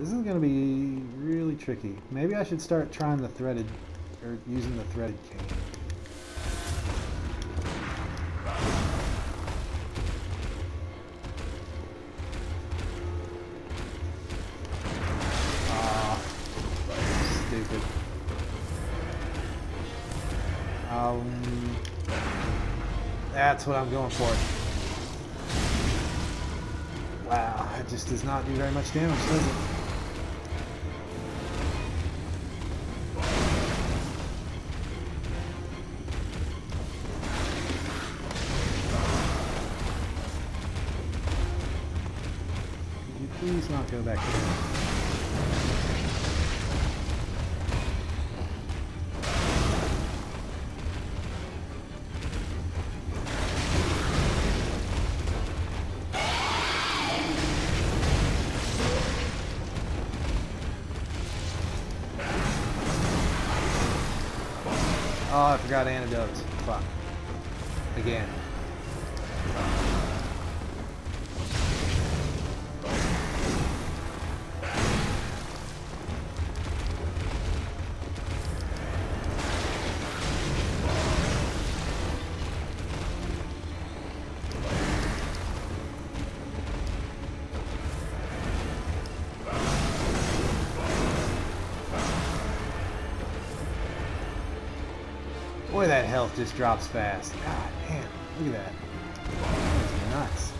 This is going to be really tricky. Maybe I should start trying the threaded, or using the threaded cane. Ah, stupid. Um, that's what I'm going for. Wow, it just does not do very much damage, does it? Please not go back there? Oh, I forgot antidotes. Fuck. Again. Boy, that health just drops fast. God damn, look at that. That's nuts.